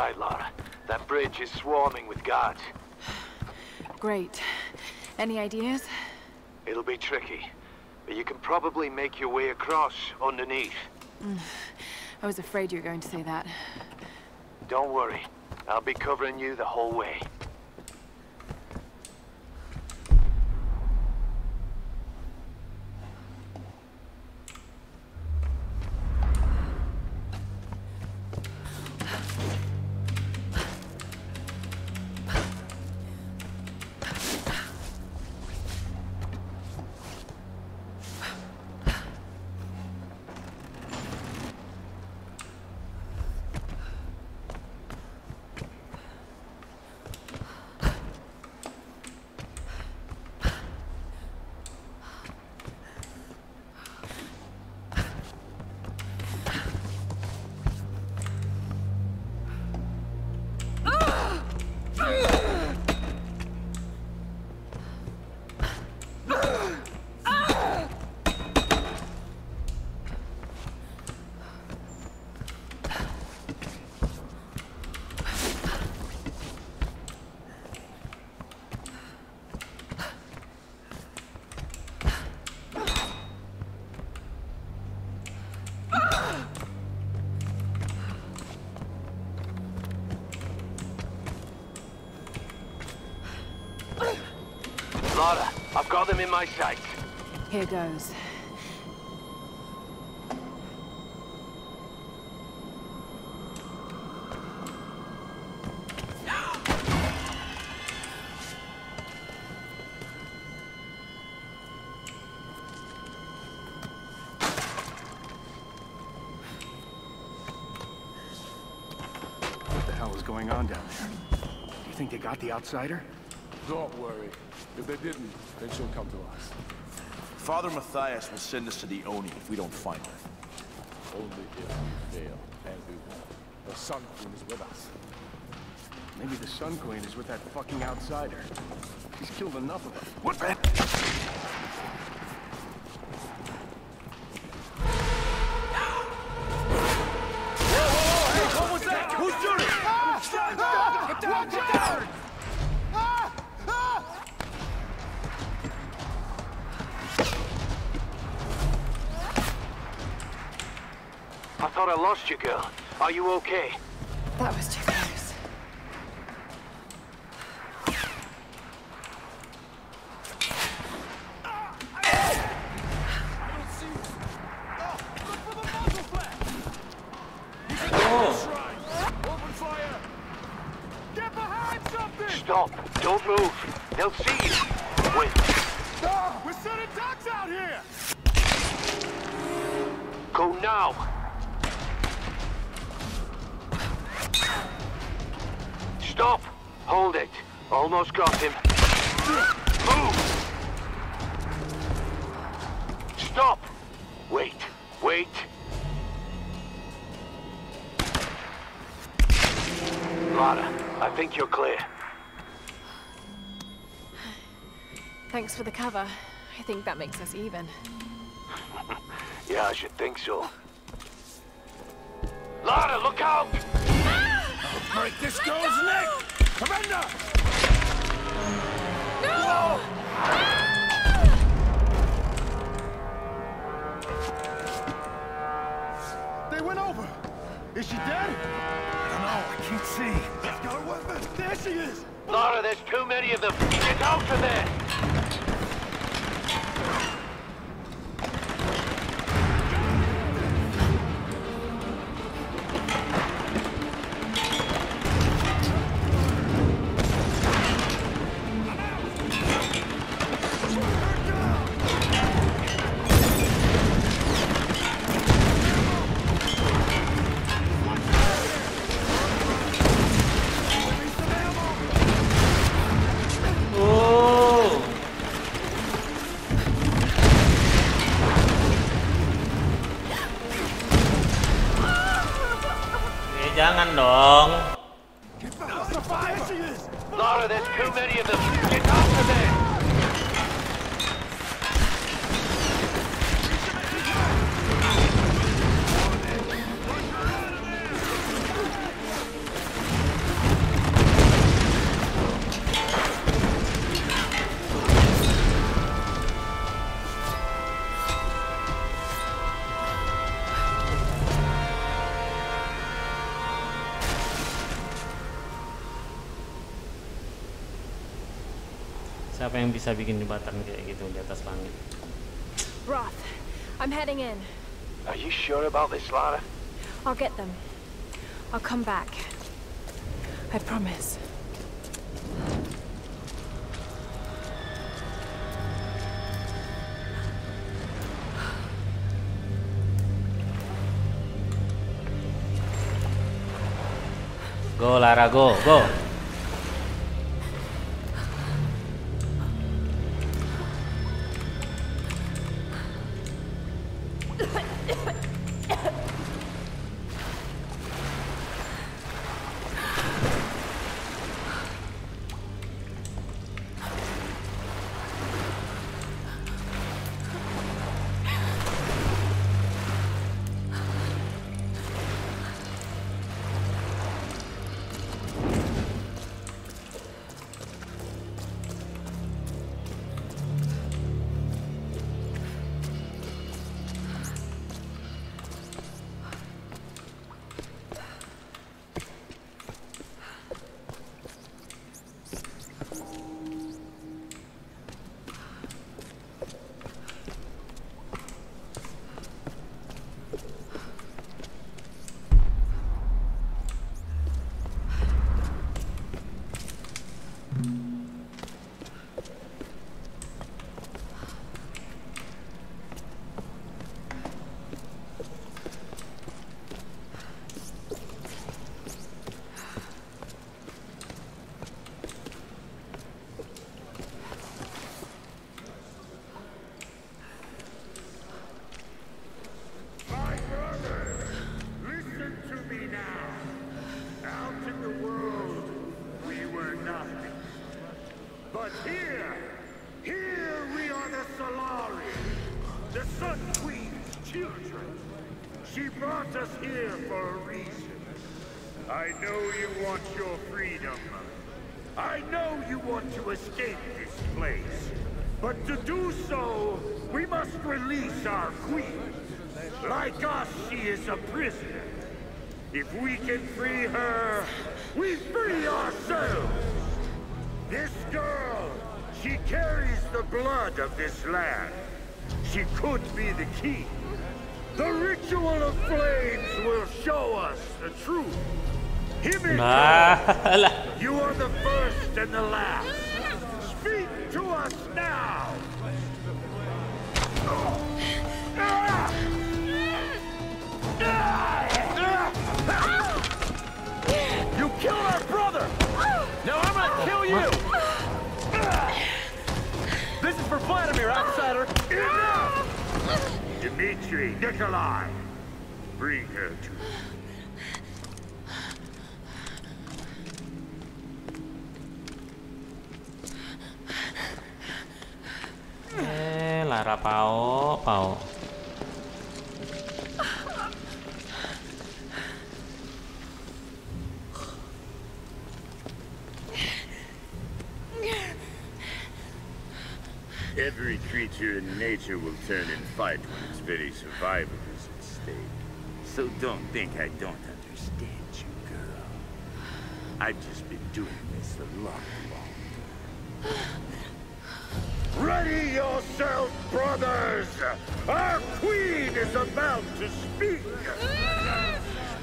Right, Lara. That bridge is swarming with guards. Great. Any ideas? It'll be tricky, but you can probably make your way across underneath. Mm. I was afraid you were going to say that. Don't worry. I'll be covering you the whole way. In my sights. Here goes. What the hell is going on down there? Do you think they got the outsider? Don't worry. If they didn't, then she'll come to us. Father Mathias will send us to the Oni if we don't find her. Only if we fail, and we won't. The Sun Queen is with us. Maybe the Sun Queen is with that fucking outsider. She's killed enough of us. What the? I thought I lost you, girl. Are you okay? That was too close. Open fire! Get behind something! Stop. Don't move. They'll see you. Wait. We're sending ducks out here! Go now. Hold it. Almost got him. Move. Stop. Wait. Wait. Lara, I think you're clear. Thanks for the cover. I think that makes us even. Yeah, I should think so. Lara, look out! Break this girl's neck! Commander! Jangan dong. There's too many of them. Get of there! Siapa yang bisa bikin jembatan kayak gitu di atas langit? Roth, I'm heading in. Are you sure about this, Lara? I'll get them. I'll come back. I promise. Go Lara, go, go. She brought us here for a reason. I know you want your freedom. I know you want to escape this place. But to do so, we must release our queen. Like us, she is a prisoner. If we can free her, we free ourselves. This girl, she carries the blood of this land. She could be the key. The ritual of flames will show us the truth. Himiko, you are the first and the last. Speak to us now. You ah! ah! ah! Dmitri, Nikolai, bring her to me. Eh, Lara Pao, Pao. Every creature in nature will turn and fight when its very survival is at stake. So don't think I don't understand you, girl. I've just been doing this a lot longer. Ready yourself, brothers! Our queen is about to speak!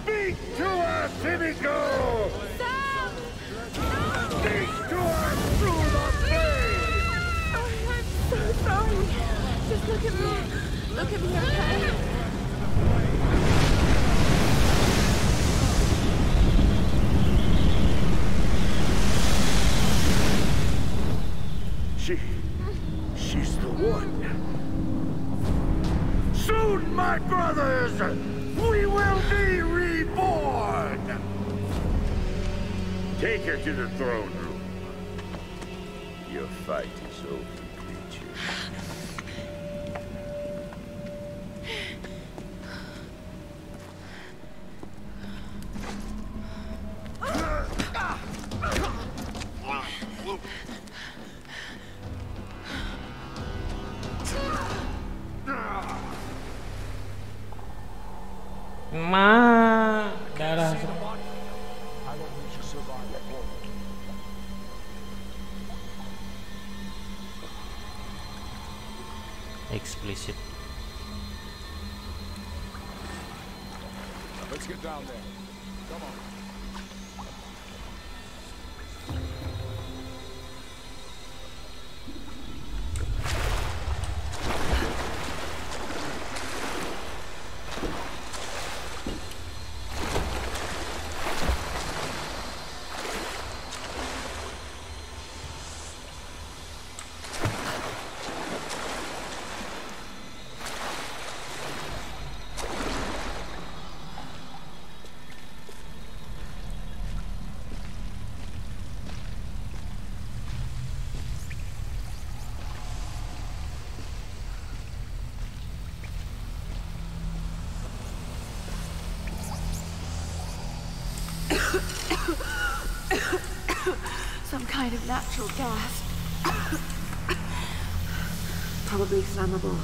Speak to us, Himiko! Speak to us Just look at me. Look at me, okay? She... she's the one. Soon, my brothers, we will be reborn! Take her to the throne room. Your fight Let's get down there. Come on. Natural gas. Probably flammable.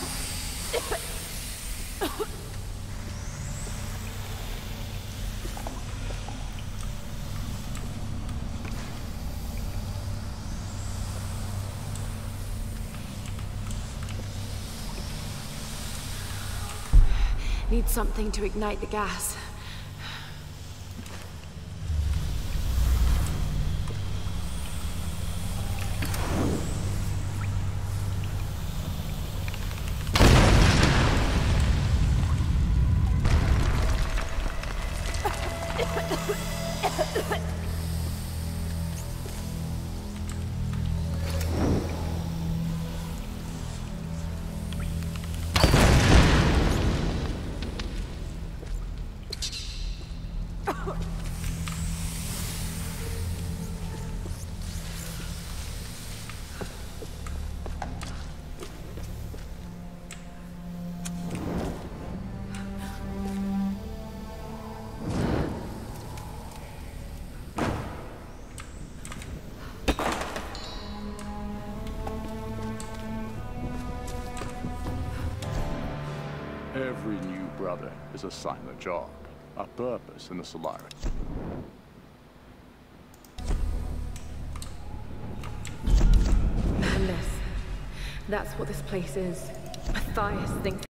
Need something to ignite the gas. Every new brother is assigned a job, a purpose in the Solarii. Madness. That's what this place is. Mathias thinks